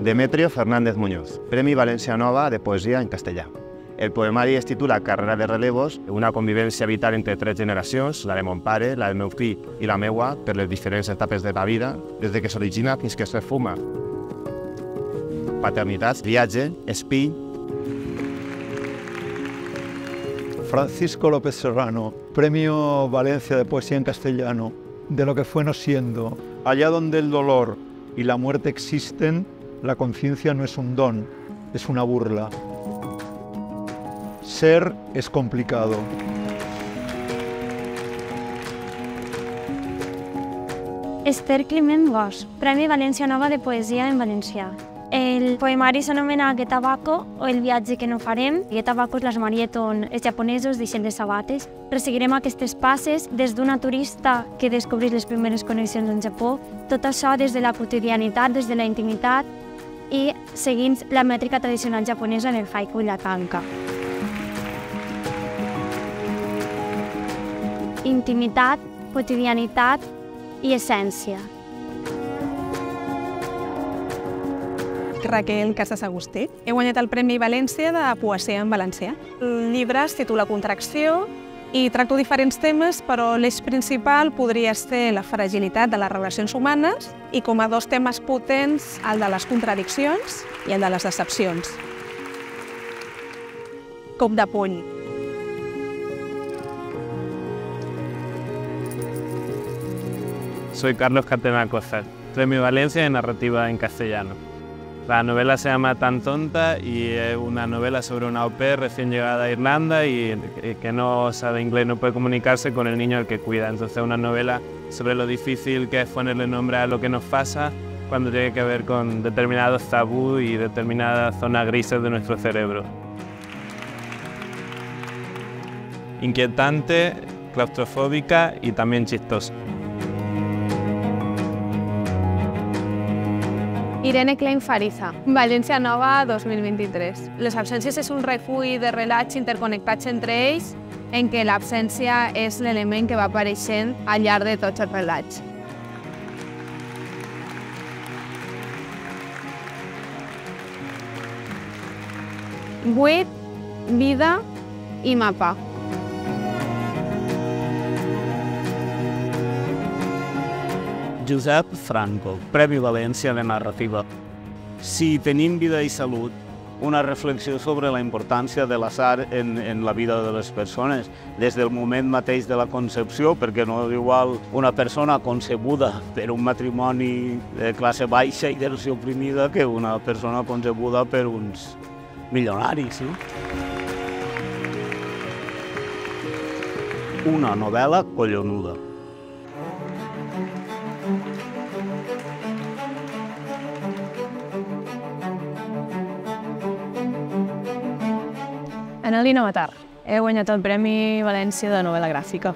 Demetrio Fernández Muñoz, Premi València Nova de Poesia en castellà. El poemari es titula Carrera de relevos, una convivència vital entre tres generacions, la de mon pare, la del meu fill i la meua, per les diferents etapes de la vida, des de que s'origina fins que es fuma. Paternitat, viatge, espill... Francisco López Serrano, Premio Valencia de Poesía en Castellano, de lo que fue no siendo. Allá donde el dolor y la muerte existen, la conciencia no es un don, es una burla. Ser es complicado. Esther Climent Bosch, Premi València Nova de Poesia en Valencià. El poemari s'anomena Getabaco o El viatge que no farem. Getabaco és l'esmarieton els japonesos deixen les sabates. Resseguirem aquestes passes des d'una turista que descobreix les primeres connexions en Japó, tot això des de la quotidianitat, des de la intimitat i seguint la mètrica tradicional japonesa en el haiku i la tanka. Intimitat, quotidianitat i essència. Raquel Casas Agustí. He guanyat el Premi València de Poesia en Valencià. El llibre es titula Contracció i tracto diferents temes, però l'eix principal podria ser la fragilitat de les relacions humanes i com a dos temes potents el de les contradiccions i el de les decepcions. Cop de puny. Soy Carlos Catena Cozar, Premio Valencia de Narrativa en Castellano. La novela se llama Tan tonta y es una novela sobre una au pair recién llegada a Irlanda y que no sabe inglés, no puede comunicarse con el niño al que cuida. Entonces es una novela sobre lo difícil que es ponerle nombre a lo que nos pasa cuando tiene que ver con determinados tabú y determinadas zonas grises de nuestro cerebro. Inquietante, claustrofóbica y también chistosa. Irene Klein Fariza, València Nova 2023. Les absències és un recull de relats interconnectats entre ells en què l'absència és l'element que va apareixent al llarg de tots els relats. Buit, vida i mapa. Josep Franco, Premi València de Narrativa. Si tenim vida i salut, una reflexió sobre la importància de l'atzar en, en la vida de les persones, des del moment mateix de la concepció, perquè no és igual una persona concebuda per un matrimoni de classe baixa i d'herència oprimida que una persona concebuda per uns milionaris. No? Una novel·la collonuda. Annalina Matar. He guanyat el Premi València de novel·la gràfica.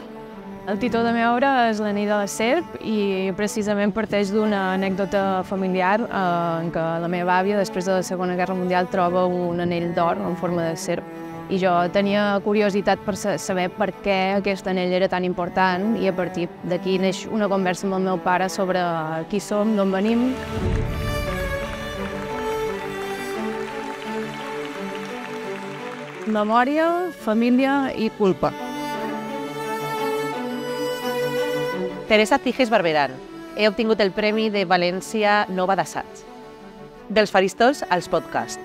El títol de la meva obra és La nit de la serp i precisament parteix d'una anècdota familiar eh, en què la meva àvia, després de la Segona Guerra Mundial, troba un anell d'or en forma de serp. I jo tenia curiositat per saber per què aquest anell era tan important i a partir d'aquí neix una conversa amb el meu pare sobre qui som, d'on venim. Memòria, família i culpa. Teresa Tiges Barberan. He obtingut el Premi de València Nova d'Assaig. Dels faristols als podcasts.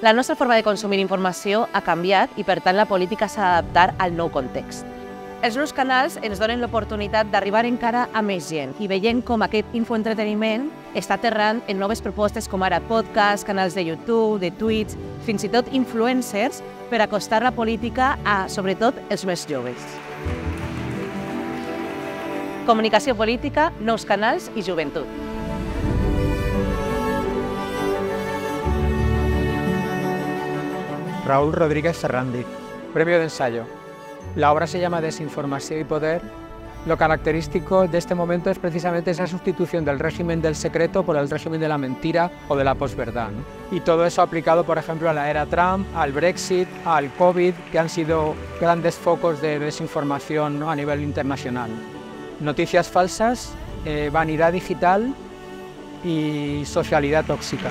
La nostra forma de consumir informació ha canviat i, per tant, la política s'ha d'adaptar al nou context. Els nous canals ens donen l'oportunitat d'arribar encara a més gent i veient com aquest infoentreteniment està aterrant en noves propostes com ara podcasts, canals de YouTube, de Twitch, fins i tot influencers per acostar la política a, sobretot, els més joves. Comunicació política, nous canals i joventut. Raúl Rodríguez Ferrandi, Premio de Ensayo. La obra se llama Desinformación y Poder. Lo característico de este momento es precisamente esa sustitución del régimen del secreto por el régimen de la mentira o de la posverdad. ¿no? Y todo eso aplicado, por ejemplo, a la era Trump, al Brexit, al COVID, que han sido grandes focos de desinformación a nivel internacional. Noticias falsas, eh, vanidad digital y socialidad tóxica.